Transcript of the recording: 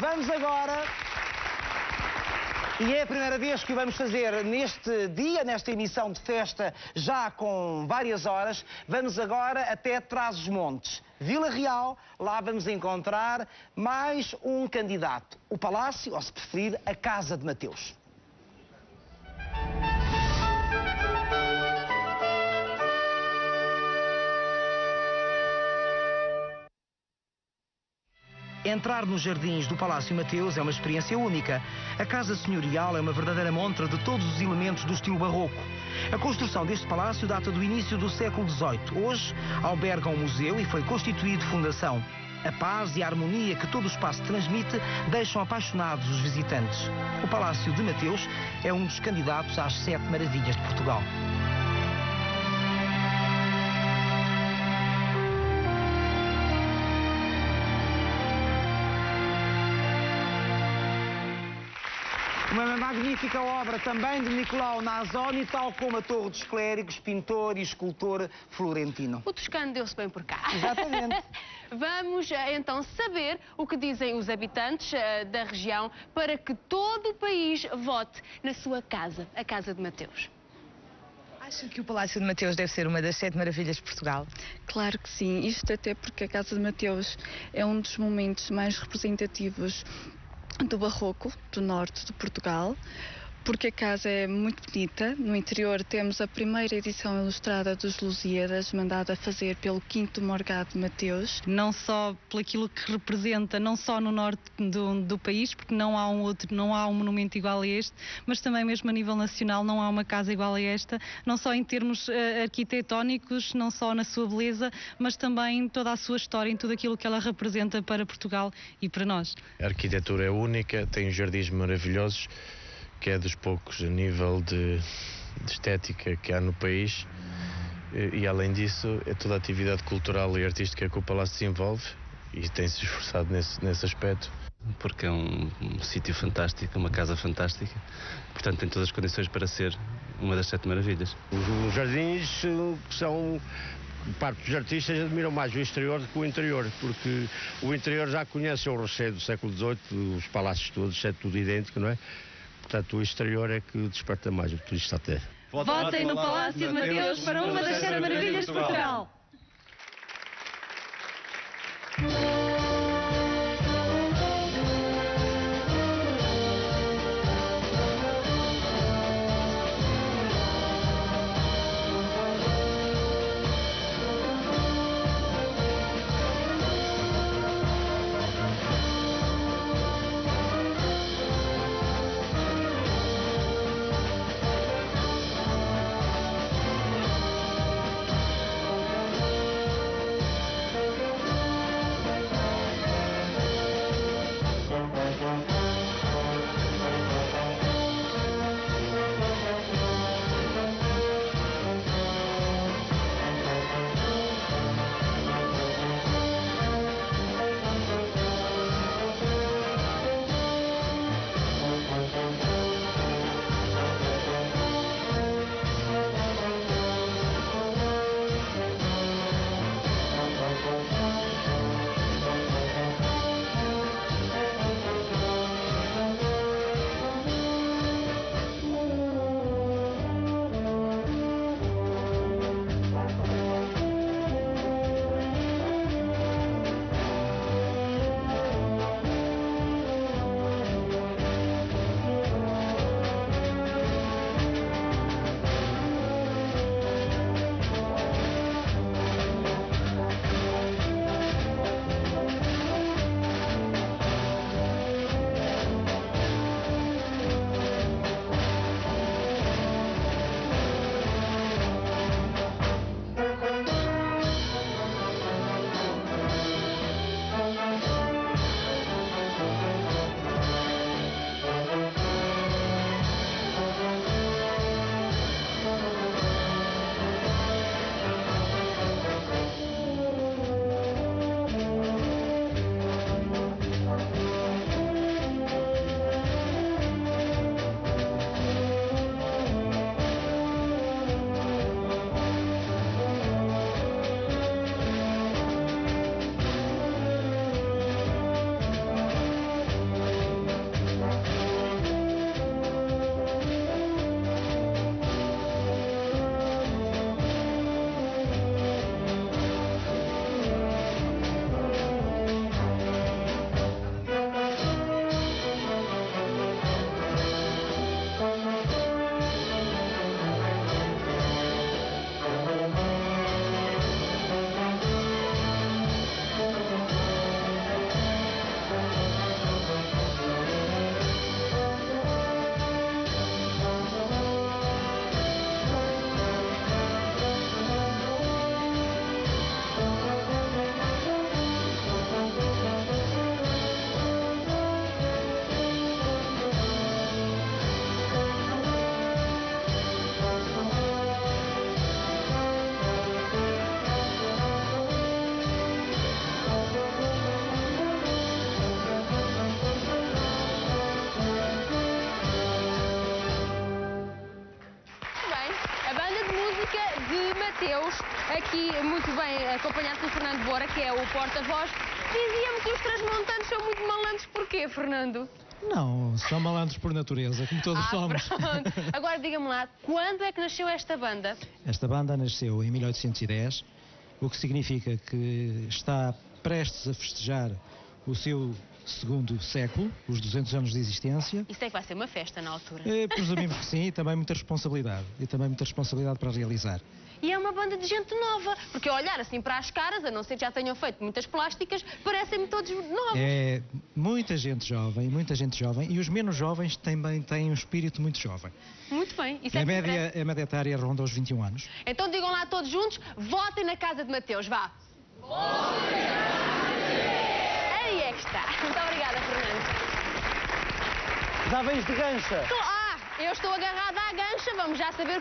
Vamos agora e é a primeira vez que o vamos fazer neste dia, nesta emissão de festa, já com várias horas. Vamos agora até Trás-os-Montes. Vila Real, lá vamos encontrar mais um candidato. O Palácio, ou se preferir, a Casa de Mateus. Entrar nos jardins do Palácio Mateus é uma experiência única. A Casa Senhorial é uma verdadeira montra de todos os elementos do estilo barroco. A construção deste palácio data do início do século XVIII. Hoje alberga um museu e foi constituído fundação. A paz e a harmonia que todo o espaço transmite deixam apaixonados os visitantes. O Palácio de Mateus é um dos candidatos às sete maravilhas de Portugal. Uma magnífica obra também de Nicolau Nazoni, tal como a Torre dos Clérigos, pintor e escultor florentino. O Toscano deu-se bem por cá. Exatamente. Vamos eh, então saber o que dizem os habitantes uh, da região para que todo o país vote na sua casa, a Casa de Mateus. Acha que o Palácio de Mateus deve ser uma das sete maravilhas de Portugal? Claro que sim, isto até porque a Casa de Mateus é um dos momentos mais representativos do Barroco, do norte de Portugal, porque a casa é muito bonita. No interior temos a primeira edição ilustrada dos Lusíadas, mandada a fazer pelo Quinto Morgado Mateus. Não só pelo aquilo que representa, não só no norte do, do, país, porque não há um outro, não há um monumento igual a este, mas também mesmo a nível nacional não há uma casa igual a esta, não só em termos uh, arquitetónicos, não só na sua beleza, mas também em toda a sua história, em tudo aquilo que ela representa para Portugal e para nós. A arquitetura é única, tem jardins maravilhosos que é dos poucos a nível de, de estética que há no país. E, e, além disso, é toda a atividade cultural e artística que o Palácio desenvolve e tem-se esforçado nesse, nesse aspecto. Porque é um, um sítio fantástico, uma casa fantástica, portanto tem todas as condições para ser uma das sete maravilhas. Os jardins são parte dos artistas admiram mais o exterior do que o interior, porque o interior já conhece o rochedo do século XVIII, os palácios todos, é tudo idêntico, não é? Portanto, o exterior é que desperta mais o turista até. Votem no Palácio de Mateus para uma das sete maravilhas de Portugal. Mateus, aqui muito bem acompanhado pelo Fernando Bora, que é o porta-voz. Dizia-me que os transmontanos são muito malandros. Porquê, Fernando? Não, são malandros por natureza, como todos ah, somos. Pronto. Agora diga-me lá, quando é que nasceu esta banda? Esta banda nasceu em 1810, o que significa que está prestes a festejar o seu segundo século, os 200 anos de existência. Isso é que vai ser uma festa na altura. Eh, presumimos que sim, e também muita responsabilidade. E também muita responsabilidade para realizar. E é uma banda de gente nova, porque ao olhar assim para as caras, a não ser que já tenham feito muitas plásticas, parecem-me todos novos. É muita gente jovem, muita gente jovem, e os menos jovens também têm um espírito muito jovem. Muito bem. Isso é a, que média, a média etária ronda aos 21 anos. Então digam lá todos juntos, votem na casa de Mateus, vá. Aí é que está. Muito obrigada, Fernando. Já vens de gancha. Tô- Ah, eu estou agarrada à gancha, vamos já saber o que